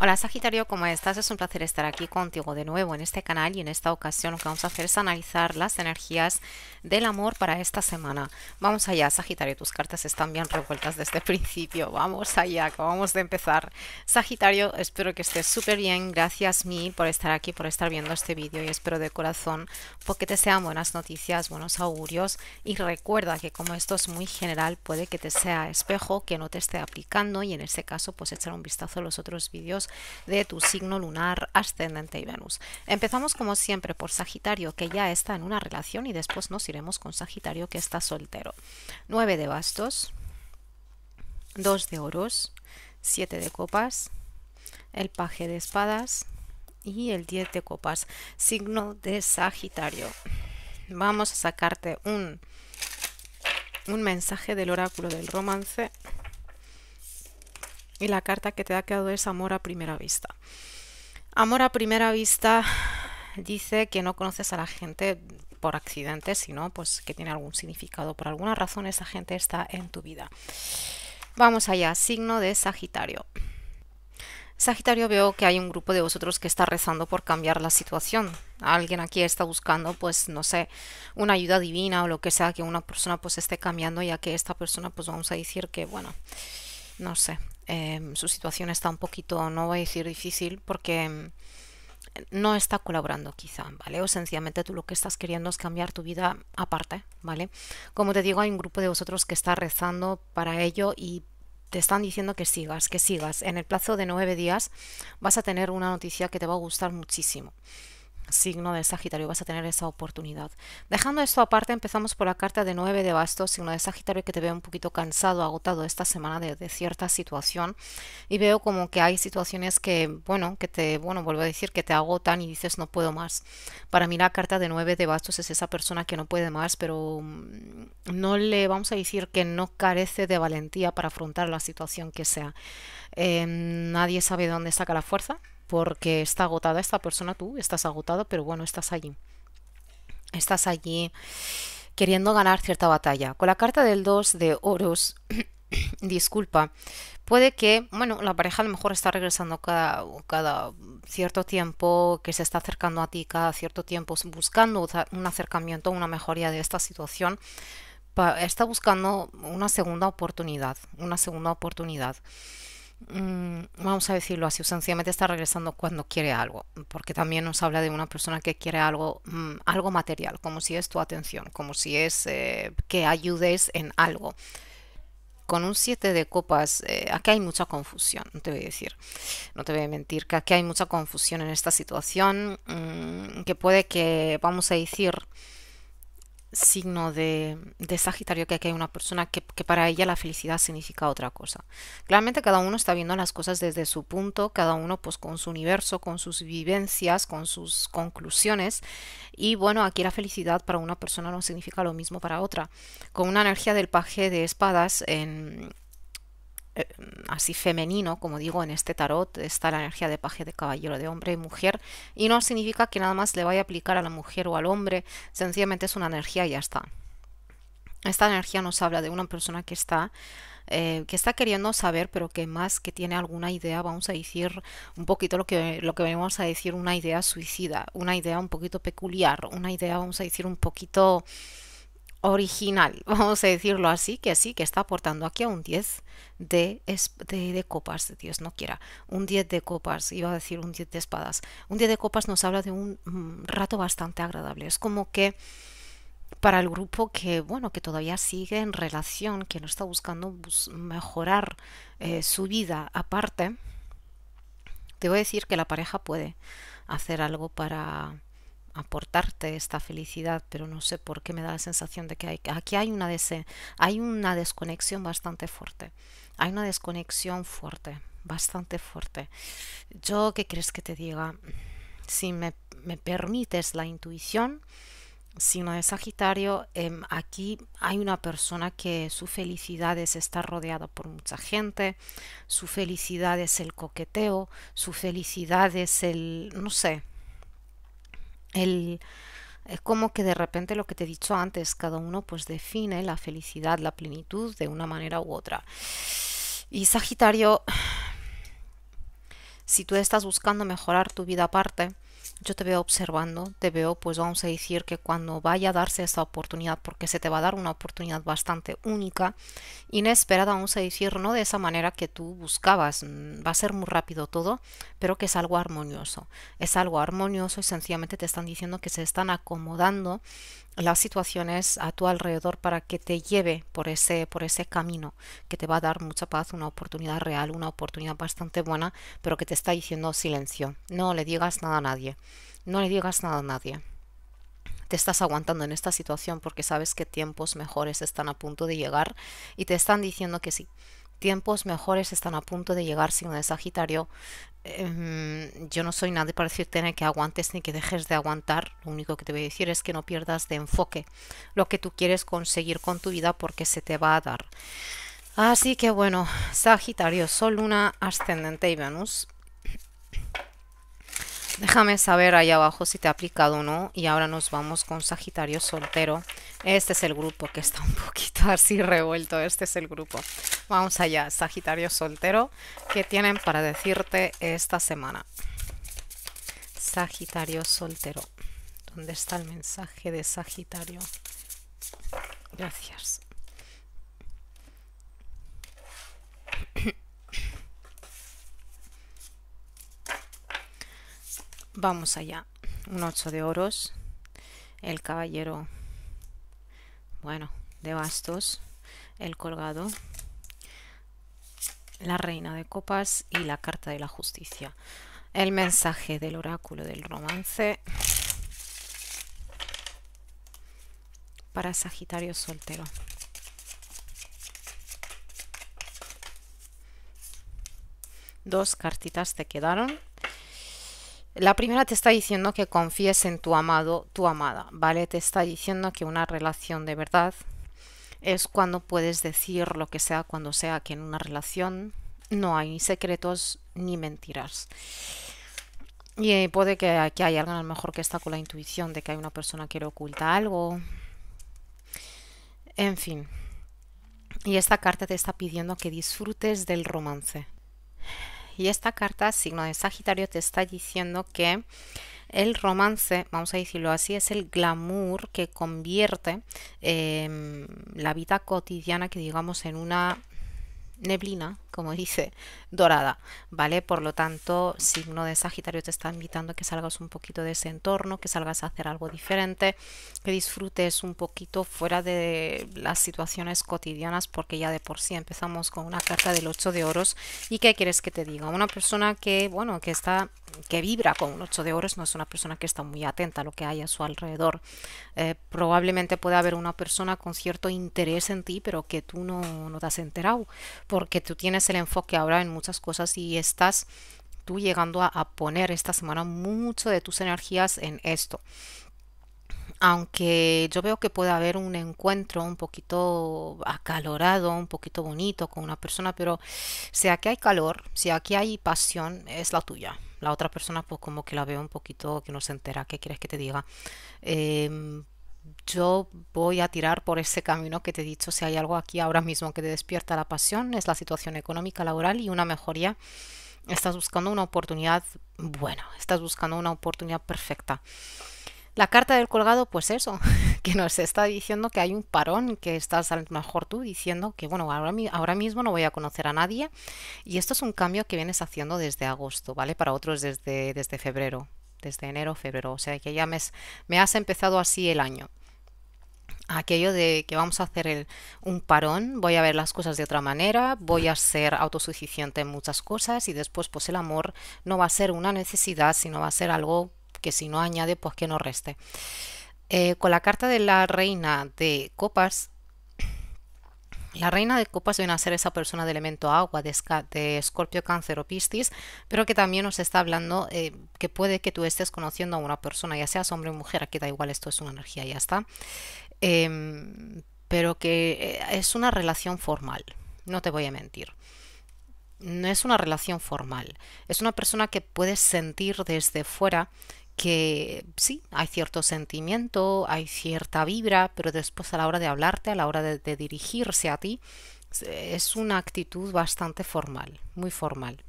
Hola Sagitario, ¿cómo estás? Es un placer estar aquí contigo de nuevo en este canal y en esta ocasión lo que vamos a hacer es analizar las energías del amor para esta semana. Vamos allá, Sagitario, tus cartas están bien revueltas desde el principio. Vamos allá, acabamos de empezar. Sagitario, espero que estés súper bien. Gracias mí por estar aquí, por estar viendo este vídeo y espero de corazón porque te sean buenas noticias, buenos augurios y recuerda que como esto es muy general puede que te sea espejo, que no te esté aplicando y en ese caso pues echar un vistazo a los otros vídeos de tu signo lunar, ascendente y Venus. Empezamos como siempre por Sagitario, que ya está en una relación y después nos iremos con Sagitario, que está soltero. 9 de bastos, 2 de oros, 7 de copas, el paje de espadas y el 10 de copas, signo de Sagitario. Vamos a sacarte un, un mensaje del oráculo del romance y la carta que te ha quedado es amor a primera vista. Amor a primera vista dice que no conoces a la gente por accidente, sino pues que tiene algún significado. Por alguna razón esa gente está en tu vida. Vamos allá, signo de Sagitario. Sagitario veo que hay un grupo de vosotros que está rezando por cambiar la situación. Alguien aquí está buscando, pues, no sé, una ayuda divina o lo que sea que una persona pues esté cambiando, ya que esta persona, pues vamos a decir que, bueno, no sé, Em, su situación está un poquito, no voy a decir difícil, porque em, no está colaborando quizá, ¿vale? O sencillamente tú lo que estás queriendo es cambiar tu vida aparte, ¿vale? Como te digo, hay un grupo de vosotros que está rezando para ello y te están diciendo que sigas, que sigas. En el plazo de nueve días vas a tener una noticia que te va a gustar muchísimo signo de Sagitario vas a tener esa oportunidad. Dejando esto aparte, empezamos por la carta de 9 de bastos, signo de Sagitario que te veo un poquito cansado, agotado esta semana de, cierta situación y veo como que hay situaciones que, bueno, que te, bueno, vuelvo a decir que te agotan y dices no puedo más. Para mí la carta de 9 de bastos es esa persona que no puede más, pero mm, no le vamos a decir que no carece de valentía para afrontar la situación que sea. Em, nadie sabe de dónde saca la fuerza porque está agotada esta persona, tú estás agotado, pero bueno, estás allí. Estás allí queriendo ganar cierta batalla. Con la carta del 2 de oros, disculpa, puede que, bueno, la pareja a lo mejor está regresando cada, cada cierto tiempo, que se está acercando a ti cada cierto tiempo, buscando un acercamiento, una mejoría de esta situación, está buscando una segunda oportunidad, una segunda oportunidad. Mm, vamos a decirlo así, sencillamente está regresando cuando quiere algo, porque también nos habla de una persona que quiere algo, mm, algo material, como si es tu atención, como si es eh, que ayudes en algo. Con un 7 de copas, eh, aquí hay mucha confusión, no te voy a decir, no te voy a mentir, que aquí hay mucha confusión en esta situación, mm, que puede que, vamos a decir, signo de, Sagitario que aquí hay una persona que, para ella la felicidad significa otra cosa. Claramente cada uno está viendo las cosas desde su punto, cada uno pues con su universo, con sus vivencias, con sus conclusiones y bueno, aquí la felicidad para una persona no significa lo mismo para otra. Con una energía del paje de espadas en, eh, así femenino, como digo en este tarot, está la energía de paje de caballero, de hombre y mujer, y no significa que nada más le vaya a aplicar a la mujer o al hombre, sencillamente es una energía y ya está. Esta energía nos habla de una persona que está eh, que está queriendo saber, pero que más que tiene alguna idea, vamos a decir un poquito lo que, lo que venimos a decir, una idea suicida, una idea un poquito peculiar, una idea, vamos a decir, un poquito original, vamos a decirlo así, que sí, que está aportando aquí a un 10 de, de, de, copas, Dios no quiera, un 10 de copas, iba a decir un 10 de espadas. Un 10 de copas nos habla de un mm, rato bastante agradable, es como que para el grupo que, bueno, que todavía sigue en relación, que no está buscando mejorar eh, su vida aparte, te voy a decir que la pareja puede hacer algo para aportarte esta felicidad, pero no sé por qué me da la sensación de que hay, aquí hay una, hay una desconexión bastante fuerte. Hay una desconexión fuerte, bastante fuerte. Yo, ¿qué crees que te diga? Si me, me permites la intuición, signo de Sagitario, em, aquí hay una persona que su felicidad es estar rodeada por mucha gente, su felicidad es el coqueteo, su felicidad es el, no sé, el, es como que de repente lo que te he dicho antes, cada uno pues define la felicidad, la plenitud de una manera u otra. Y Sagitario, Si tú estás buscando mejorar tu vida aparte, yo te veo observando, te veo, pues vamos a decir que cuando vaya a darse esta oportunidad, porque se te va a dar una oportunidad bastante única, inesperada, vamos a decir, no de esa manera que tú buscabas, mm, va a ser muy rápido todo, pero que es algo armonioso. Es algo armonioso y sencillamente te están diciendo que se están acomodando las situaciones a tu alrededor para que te lleve por ese, por ese camino que te va a dar mucha paz, una oportunidad real, una oportunidad bastante buena, pero que te está diciendo silencio. No le digas nada a nadie. No le digas nada a nadie. Te estás aguantando en esta situación porque sabes que tiempos mejores están a punto de llegar y te están diciendo que sí, tiempos mejores están a punto de llegar, signo de Sagitario. Em, yo no soy nadie para decirte que aguantes ni que dejes de aguantar. Lo único que te voy a decir es que no pierdas de enfoque lo que tú quieres conseguir con tu vida porque se te va a dar. Así que bueno, Sagitario, Sol, Luna, Ascendente y Venus. Déjame saber ahí abajo si te ha aplicado o no. Y ahora nos vamos con Sagitario soltero. Este es el grupo que está un poquito así revuelto. Este es el grupo. Vamos allá, Sagitario soltero. ¿Qué tienen para decirte esta semana? Sagitario soltero. ¿Dónde está el mensaje de Sagitario? Gracias. Vamos allá. Un 8 de oros. El caballero, bueno, de bastos. El colgado. La reina de copas y la carta de la justicia. El mensaje del oráculo del romance. Para Sagitario soltero. Dos cartitas te quedaron la primera te está diciendo que confíes en tu amado, tu amada, ¿vale? Te está diciendo que una relación de verdad es cuando puedes decir lo que sea, cuando sea que en una relación no hay ni secretos ni mentiras. Y puede que aquí haya alguien a lo mejor que está con la intuición de que hay una persona que le oculta algo. En fin. Y esta carta te está pidiendo que disfrutes del romance. Y esta carta, signo de Sagitario, te está diciendo que el romance, vamos a decirlo así, es el glamour que convierte em, la vida cotidiana, que digamos, en una neblina, como dice, dorada, ¿vale? Por lo tanto, signo de Sagitario te está invitando a que salgas un poquito de ese entorno, que salgas a hacer algo diferente, que disfrutes un poquito fuera de las situaciones cotidianas, porque ya de por sí empezamos con una carta del 8 de oros. ¿Y qué quieres que te diga? Una persona que, bueno, que está que vibra con un 8 de oros no es una persona que está muy atenta a lo que hay a su alrededor. Eh, probablemente puede haber una persona con cierto interés en ti, pero que tú no, no te has enterado, porque tú tienes el enfoque ahora en muchas cosas y estás tú llegando a, poner esta semana mucho de tus energías en esto aunque yo veo que puede haber un encuentro un poquito acalorado, un poquito bonito con una persona, pero si aquí hay calor, si aquí hay pasión, es la tuya. La otra persona, pues como que la veo un poquito que no se entera, ¿qué quieres que te diga? Em, yo voy a tirar por ese camino que te he dicho. Si hay algo aquí ahora mismo que te despierta la pasión, es la situación económica, laboral y una mejoría. Estás buscando una oportunidad buena, estás buscando una oportunidad perfecta. La carta del colgado, pues eso, que nos está diciendo que hay un parón, que estás a mejor tú diciendo que, bueno, ahora, ahora mismo no voy a conocer a nadie. Y esto es un cambio que vienes haciendo desde agosto, ¿vale? Para otros desde, desde febrero, desde enero, febrero. O sea que ya me has empezado así el año aquello de que vamos a hacer un parón, voy a ver las cosas de otra manera, voy a ser autosuficiente en muchas cosas y después pues el amor no va a ser una necesidad, sino va a ser algo que si no añade pues que no reste. Eh, con la carta de la reina de copas, la reina de copas viene a ser esa persona de elemento agua, de, Escorpio, Cáncer o Piscis, pero que también nos está hablando eh, que puede que tú estés conociendo a una persona, ya seas hombre o mujer, aquí da igual, esto es una energía, ya está. Em, pero que eh, es una relación formal, no te voy a mentir. No es una relación formal, es una persona que puedes sentir desde fuera que sí, hay cierto sentimiento, hay cierta vibra, pero después a la hora de hablarte, a la hora de, dirigirse a ti, es una actitud bastante formal, muy formal.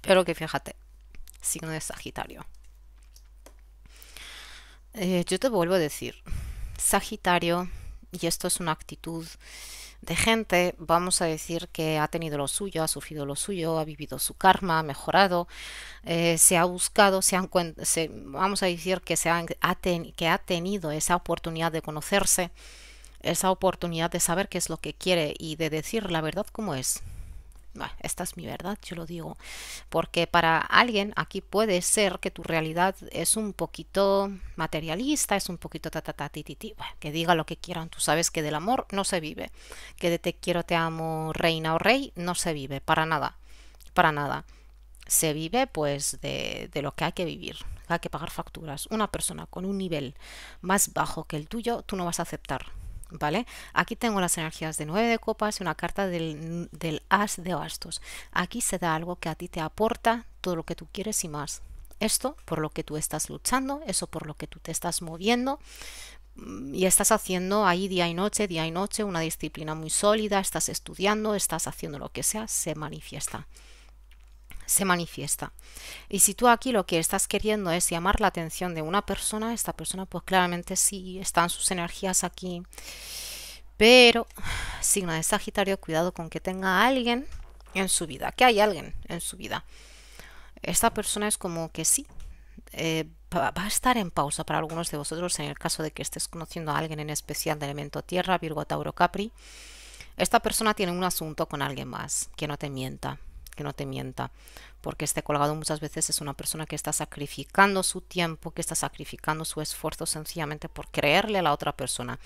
Pero que fíjate, signo de Sagitario. Eh, yo te vuelvo a decir, Sagitario, y esto es una actitud de gente, vamos a decir que ha tenido lo suyo, ha sufrido lo suyo, ha vivido su karma, ha mejorado, eh, se ha buscado, se, han, se vamos a decir que, se ha, que ha tenido esa oportunidad de conocerse, esa oportunidad de saber qué es lo que quiere y de decir la verdad como es esta es mi verdad, yo lo digo, porque para alguien aquí puede ser que tu realidad es un poquito materialista, es un poquito ta ta ta ti, ti, que diga lo que quieran, tú sabes que del amor no se vive, que de te quiero, te amo, reina o rey, no se vive, para nada, para nada. Se vive pues de, de lo que hay que vivir, hay que pagar facturas. Una persona con un nivel más bajo que el tuyo, tú no vas a aceptar ¿vale? Aquí tengo las energías de nueve de copas y una carta del, del as de bastos. Aquí se da algo que a ti te aporta todo lo que tú quieres y más. Esto por lo que tú estás luchando, eso por lo que tú te estás moviendo mm, y estás haciendo ahí día y noche, día y noche, una disciplina muy sólida, estás estudiando, estás haciendo lo que sea, se manifiesta se manifiesta. Y si tú aquí lo que estás queriendo es llamar la atención de una persona, esta persona pues claramente sí están sus energías aquí. Pero, signo de Sagitario, cuidado con que tenga alguien en su vida, que hay alguien en su vida. Esta persona es como que sí, eh, va a estar en pausa para algunos de vosotros en el caso de que estés conociendo a alguien en especial de elemento tierra, Virgo, Tauro, Capri. Esta persona tiene un asunto con alguien más, que no te mienta que no te mienta, porque este colgado muchas veces es una persona que está sacrificando su tiempo, que está sacrificando su esfuerzo sencillamente por creerle a la otra persona.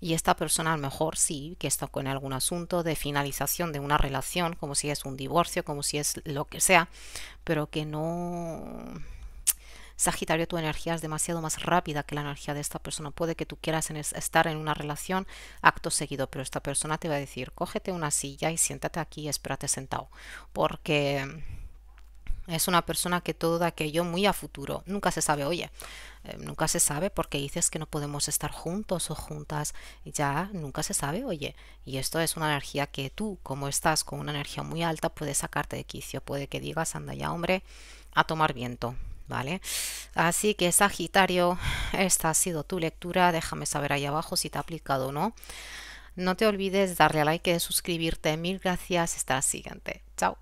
Y esta persona a lo mejor sí, que está con algún asunto de finalización de una relación, como si es un divorcio, como si es lo que sea, pero que no Sagitario, tu energía es demasiado más rápida que la energía de esta persona. Puede que tú quieras estar en una relación acto seguido, pero esta persona te va a decir, cógete una silla y siéntate aquí y espérate sentado. Porque es una persona que todo aquello muy a futuro. Nunca se sabe, oye, eh, nunca se sabe porque dices que no podemos estar juntos o juntas. Ya nunca se sabe, oye. Y esto es una energía que tú, como estás con una energía muy alta, puedes sacarte de quicio. Puede que digas, anda ya, hombre, a tomar viento. ¿Vale? Así que Sagitario, esta ha sido tu lectura, déjame saber ahí abajo si te ha aplicado o no. No te olvides darle a like y suscribirte. Mil gracias, hasta la siguiente. Chao.